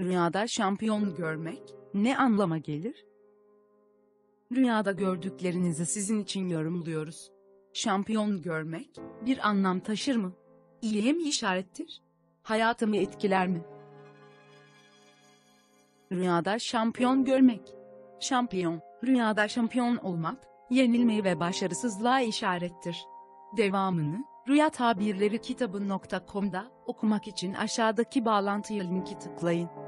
Rüyada şampiyon görmek ne anlama gelir? Rüyada gördüklerinizi sizin için yorumluyoruz. Şampiyon görmek bir anlam taşır mı? İyiye mi işarettir? Hayatımı etkiler mi? Rüyada şampiyon görmek. Şampiyon, rüyada şampiyon olmak, yenilmeyi ve başarısızlığa işarettir. Devamını, Rüya Tabirleri kitabı.com'da okumak için aşağıdaki bağlantıya linki tıklayın.